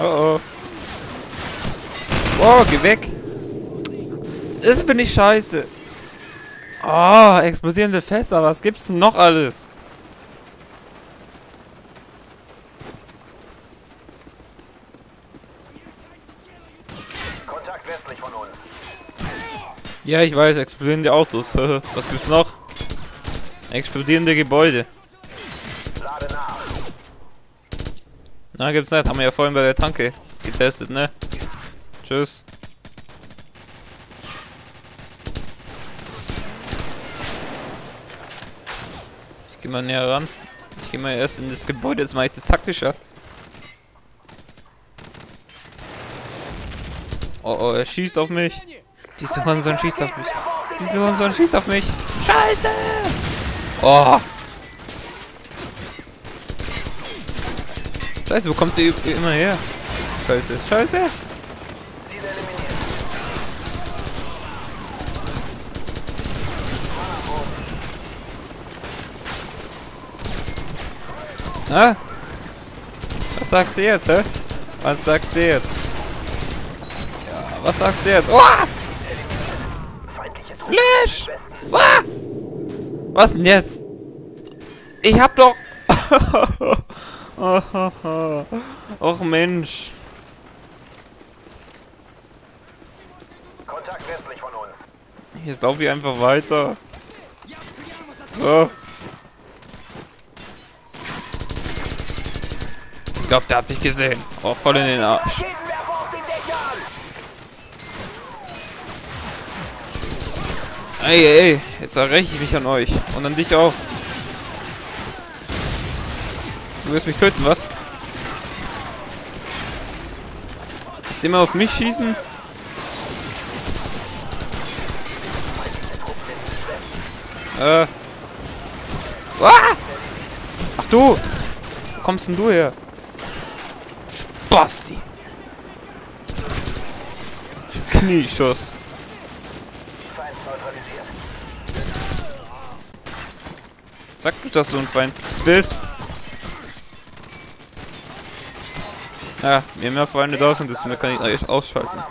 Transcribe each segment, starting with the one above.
Oh oh. Wow, geh weg. Das bin ich scheiße. Oh, explodierende Fässer. Was gibt's denn noch alles? Kontakt westlich von uns. Ja, ich weiß, explodierende Autos. Was gibt's noch? Explodierende Gebäude. Lade nach. Na, gibt's nicht. Haben wir ja vorhin bei der Tanke getestet, ne? Tschüss. Ich geh mal näher ran. Ich geh mal erst in das Gebäude, jetzt mache ich das taktischer. Oh oh, er schießt auf mich. Diese Hurensohn schießt auf mich. Diese Hurensohn schießt auf mich. Scheiße! Oh! Scheiße, wo kommt sie immer her? Scheiße, scheiße! Ah? Was sagst du jetzt, hä? Was sagst du jetzt? Ja, was sagst du jetzt? Oh! Flash! Ah! Was denn jetzt? Ich hab doch... Och Mensch. Kontakt westlich von uns. Jetzt laufe ich einfach weiter. So. Ich glaube, der hat mich gesehen. Oh, voll in den Arsch. Ey, ey, ey. Jetzt räche ich mich an euch. Und an dich auch. Du wirst mich töten, was? Du immer auf mich schießen? Äh. Ah! Ach du! Wo kommst denn du her? Spasti! Knieschuss. Sag du, dass du ein Feind bist. Ja, je mehr Feinde da sind, desto mehr kann ich eigentlich ausschalten.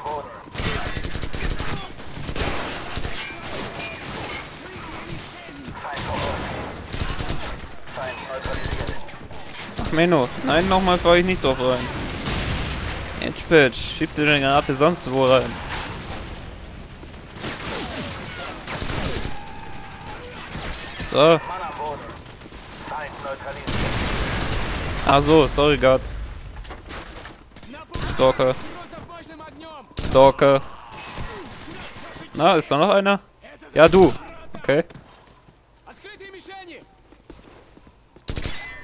Ach Menno, nein, nochmal fahre ich nicht drauf rein. Edgebitch, schieb dir deine Granate sonst wo rein. So, ach so, sorry Guards. Stalker. Stalker. Na, ist da noch einer? Ja, du. Okay.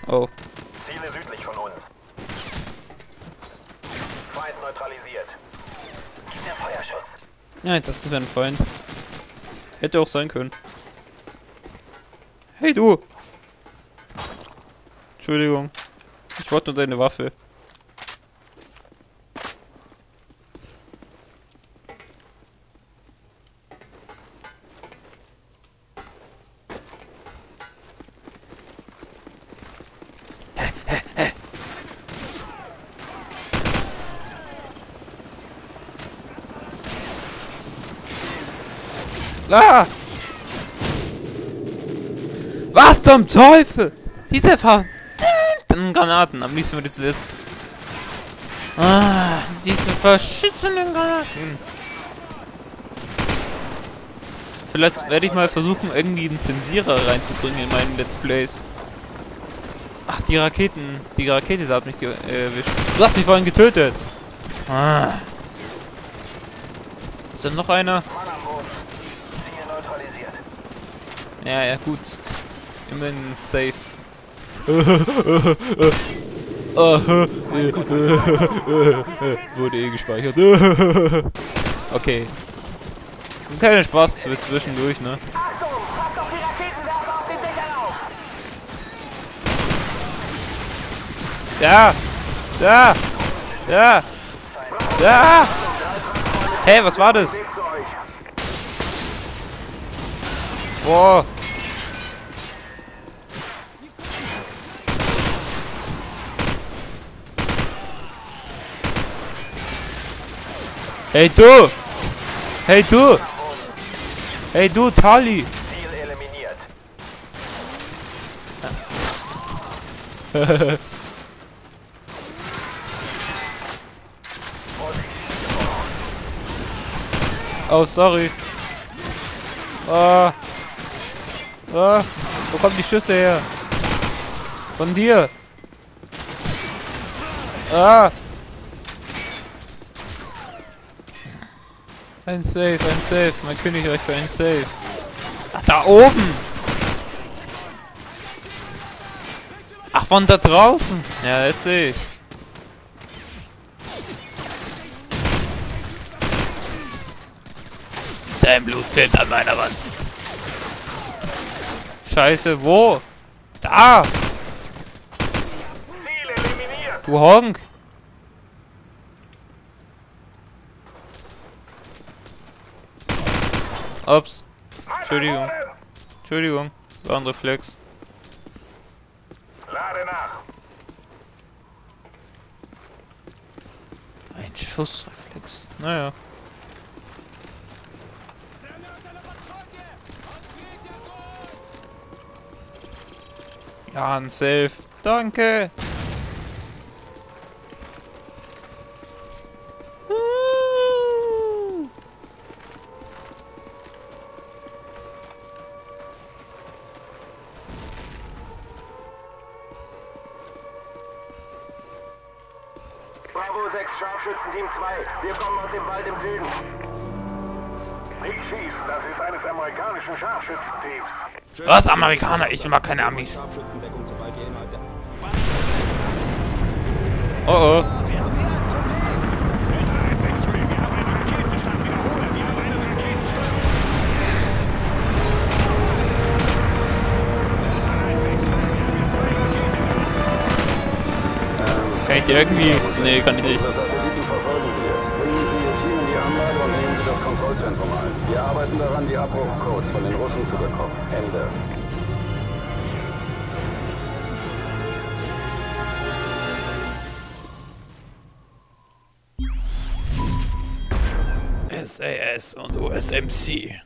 Oh. Ziele südlich Nein, das ist ein Feind. Hätte auch sein können. Hey, du! Entschuldigung. Ich wollte nur deine Waffe. Ah! Was zum Teufel? Diese verdammten Granaten. Am liebsten würde ich das jetzt... Ah, diese verschissenen Granaten. Vielleicht werde ich mal versuchen, irgendwie einen Zensierer reinzubringen in meinen Let's Plays. Ach, die Raketen. Die Rakete da hat mich äh, erwischt. Du hast mich vorhin getötet. Ah. Ist da noch einer? Mann am Boden. Ziel neutralisiert. Ja, ja, gut. Immerhin safe. Wurde eh gespeichert. okay. Ein kleiner Spaß für zwischendurch, ne? Da! Da! Da! Da! Hey, was war das? Boah! Hey du! Hey du! Hey du, Tali! Oh, sorry. Ah. Ah. Wo kommen die Schüsse her? Von dir. Ah. Ein Safe, ein Safe. Mein Königreich für ein Safe. Ach, da oben. Ach, von da draußen. Ja, jetzt sehe ich's. Dein Blut klebt an meiner Wand. Scheiße, wo? Da! Du Honk! Ups. Entschuldigung. Entschuldigung. War ein Reflex. Lade nach. Ein Schussreflex. Naja. Ja, ein Safe. Danke. U6 Scharfschützenteam 2. Wir kommen aus dem Wald im Süden. Nicht schießen, das ist eines amerikanischen Scharfschützenteams. Was, Amerikaner? Ich mag keine Amis. Oh oh. Und nehmen Sie das Kontrollzentrum ein. Wir arbeiten daran, die Abbruchcodes von den Russen zu bekommen. Ende. SAS und USMC.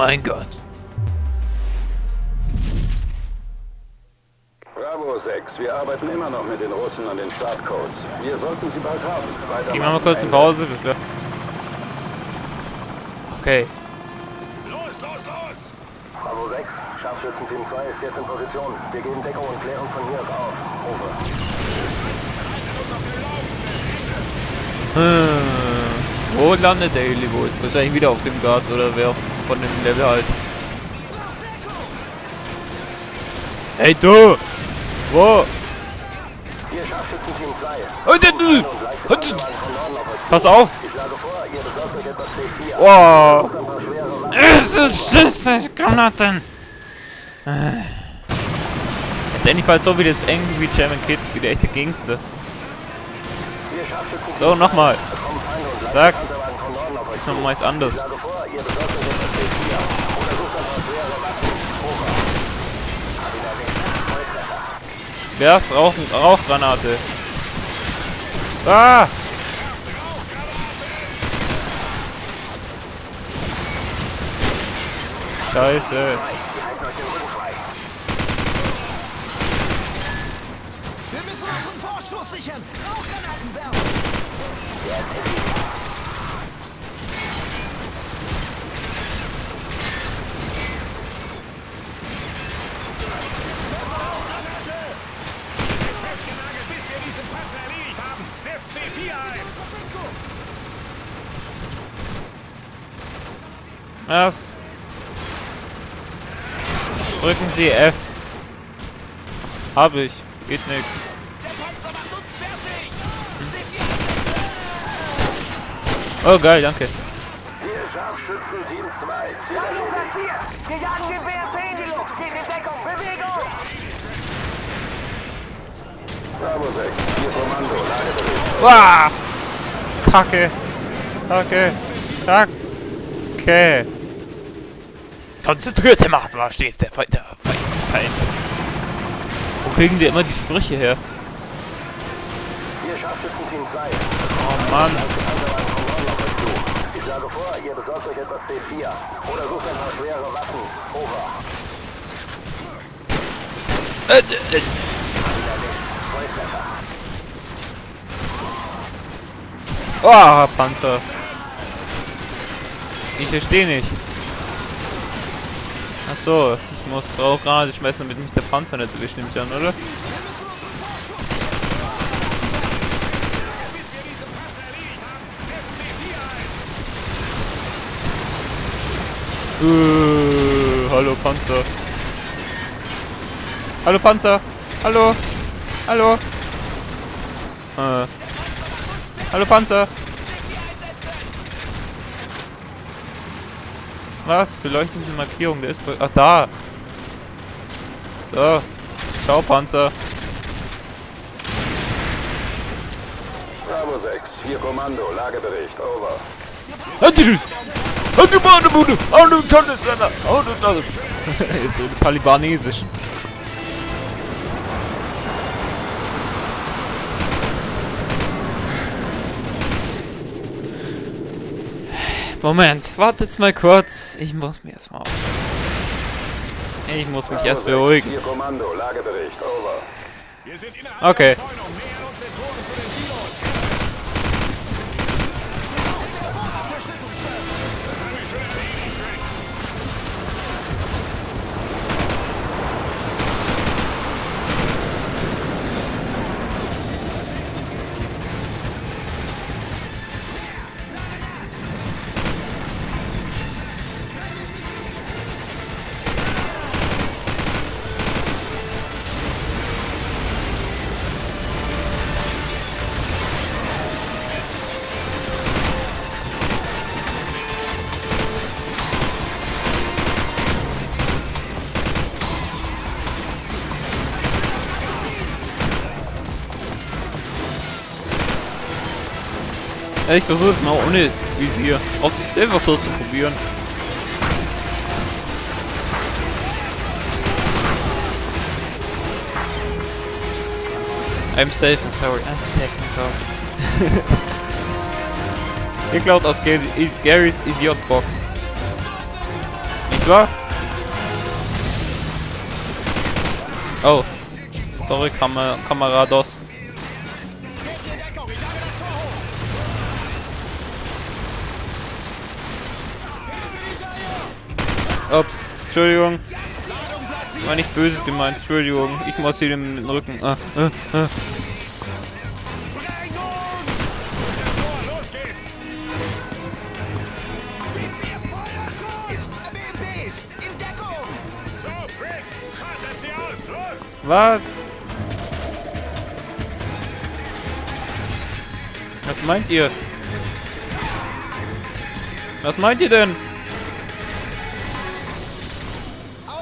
Mein Gott. Bravo 6, wir arbeiten immer noch mit den Russen an den Startcodes. Wir sollten sie bald haben. Weiter Gehen wir mal kurz eine Pause, bis gleich. Okay. Los, los, los! Bravo 6, Scharfschützenteam 2 ist jetzt in Position. Wir geben Deckung und klären von hier aus auf. Over. Hm. Wo landet der Heliboot? Wahrscheinlich wieder auf dem Gas oder wer von dem Level halt. Hey du! Wo? Hier Scharfschützenteam 2. Und du! Und leichte Und Feuerwehr von Norden auf euch. Pass auf! Ich schlage vor, ihr besorgt euch etwas C4. Wow! Ein paar schwere Es ist Schüsse-Granaten! Jetzt endlich bald so wie das Angry German Kids, wie der echte Gangster. So, nochmal. Zack. Diesmal mal was anderes. Ich schlage vor, ihr besorgt euch etwas C4. Oder sucht ein paar schwere Waffen. Over. Hab ihn erwischt. Volltreffer. Wer ist Rauch Rauchgranate? Ah! Scheiße. Wir müssen unseren Vorstoß sichern. Rauchgranaten werfen. setzt C4 ein. Was? Drücken Sie F. Hab ich. Geht nix. Oh geil, danke. Wow. Kacke. Kacke. Kacke. Konzentrierte Macht war stets der Feind. Wo kriegen wir immer die Sprüche her? Hier Scharfschützen-Team 2. Oh Mann. Ich schlage vor, ihr besorgt euch etwas C4 oder sucht ein paar schwere Waffen. Over. Äh, äh, Oh, Panzer. Ich verstehe nicht. Ach so, ich muss Rauchgranate schmeißen, damit mich der Panzer nicht erwischt, nimmt an, oder? Bis wir diese Panzer erledigt haben, setzt C4 ein. Äh, hallo Panzer. Hallo Panzer. Hallo. Hallo. Äh. Hallo Panzer. Was? Beleuchtende Markierung. Der ist. Ach da. So. Ciao Panzer. Bravo 6, hier Kommando, Lagebericht, over. Jetzt ist talibanesisch. Moment, wartet mal kurz. Ich muss mir erstmal auf. Ich muss mich erst Bravo 6, beruhigen. Okay. Ja, ich versuche es mal ohne Visier. Auf, einfach so zu probieren. I'm safe and sorry. I'm safe and sorry. Geklaut aus Garys Idiot-Box. Nicht wahr? Oh. Sorry, Kam Kamerados. Ups, Entschuldigung. War nicht böse gemeint, Entschuldigung. Ich muss sie dem den Rücken. Ah, ah, ah. In. Was? Was meint ihr? Was meint ihr denn?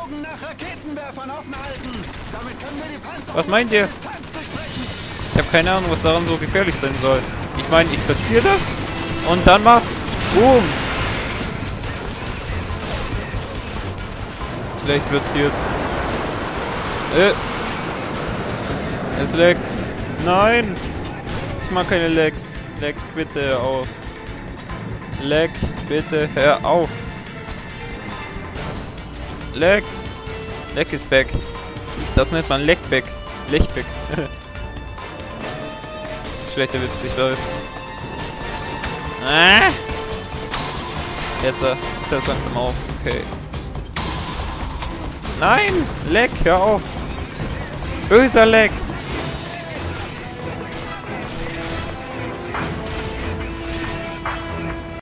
Augen nach Raketenwerfern offen halten! Damit können wir die Panzer Was meint ihr? Ich habe keine Ahnung, was daran so gefährlich sein soll. Ich meine, ich platziere das und dann macht's Boom. Schlecht platziert. Äh. Es leckt. Nein. Ich mag keine Lecks. Leck, bitte auf. Leck, bitte hör auf. Leck. Leck ist back. Das nennt man Leckback. Lechback. Schlechter Witz, ich weiß. Ah! Jetzt, äh, jetzt hört langsam auf. Okay. Nein! Leck, hör auf! Böser Leck!